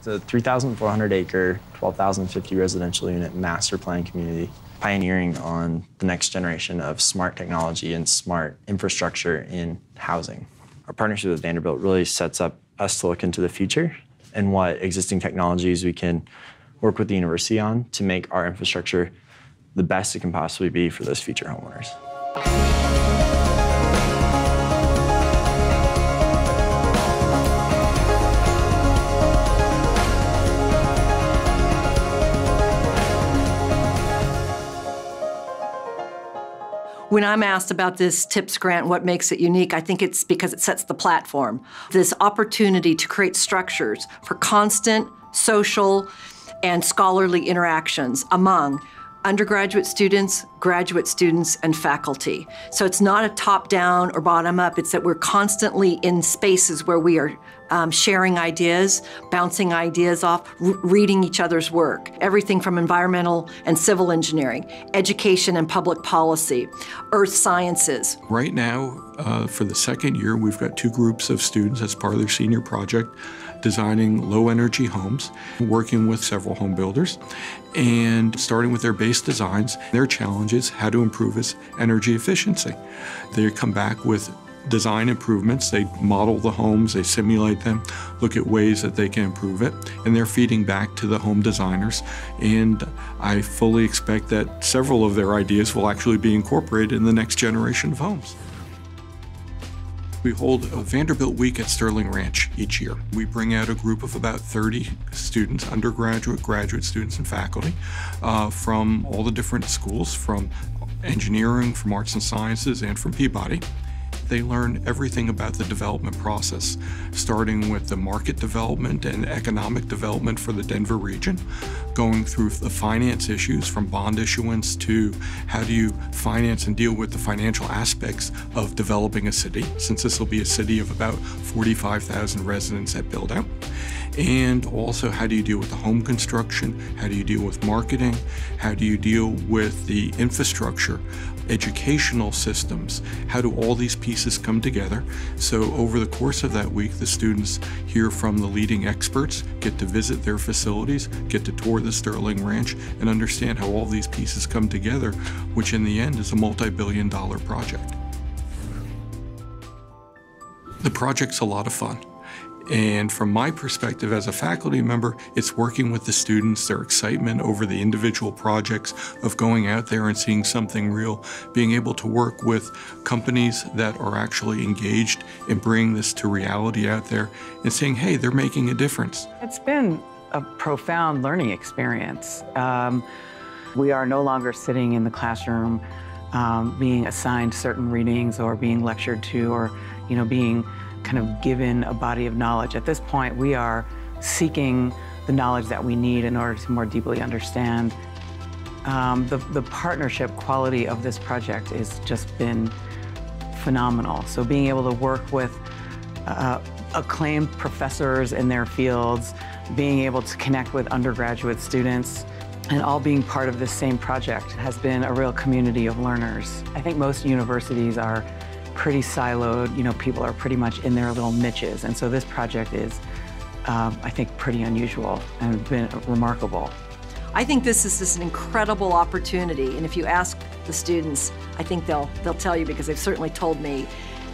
It's a 3,400 acre, 12,050 residential unit master plan community, pioneering on the next generation of smart technology and smart infrastructure in housing. Our partnership with Vanderbilt really sets up us to look into the future and what existing technologies we can work with the university on to make our infrastructure the best it can possibly be for those future homeowners. When I'm asked about this TIPS grant, what makes it unique, I think it's because it sets the platform. This opportunity to create structures for constant social and scholarly interactions among undergraduate students, graduate students, and faculty. So it's not a top down or bottom up, it's that we're constantly in spaces where we are um, sharing ideas, bouncing ideas off, reading each other's work. Everything from environmental and civil engineering, education and public policy, earth sciences. Right now, uh, for the second year, we've got two groups of students as part of their senior project designing low energy homes, working with several home builders, and starting with their base designs. Their challenges, how to improve its energy efficiency. They come back with design improvements. They model the homes, they simulate them, look at ways that they can improve it, and they're feeding back to the home designers. And I fully expect that several of their ideas will actually be incorporated in the next generation of homes. We hold a Vanderbilt Week at Sterling Ranch each year. We bring out a group of about 30 students, undergraduate, graduate students, and faculty uh, from all the different schools, from engineering, from arts and sciences, and from Peabody. They learn everything about the development process, starting with the market development and economic development for the Denver region, going through the finance issues from bond issuance to how do you finance and deal with the financial aspects of developing a city, since this will be a city of about 45,000 residents at build out. And also, how do you deal with the home construction? How do you deal with marketing? How do you deal with the infrastructure educational systems. How do all these pieces come together? So over the course of that week, the students hear from the leading experts, get to visit their facilities, get to tour the Sterling Ranch, and understand how all these pieces come together, which in the end is a multi-billion dollar project. The project's a lot of fun. And from my perspective as a faculty member, it's working with the students, their excitement over the individual projects of going out there and seeing something real, being able to work with companies that are actually engaged in bringing this to reality out there and saying, hey, they're making a difference. It's been a profound learning experience. Um, we are no longer sitting in the classroom um, being assigned certain readings or being lectured to or, you know, being kind of given a body of knowledge. At this point, we are seeking the knowledge that we need in order to more deeply understand. Um, the, the partnership quality of this project has just been phenomenal. So being able to work with uh, acclaimed professors in their fields, being able to connect with undergraduate students, and all being part of this same project has been a real community of learners. I think most universities are pretty siloed. You know, people are pretty much in their little niches. And so this project is, um, I think, pretty unusual and been remarkable. I think this is just an incredible opportunity. And if you ask the students, I think they'll, they'll tell you because they've certainly told me,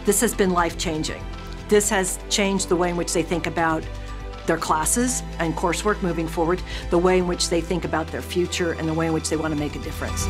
this has been life-changing. This has changed the way in which they think about their classes and coursework moving forward, the way in which they think about their future, and the way in which they want to make a difference.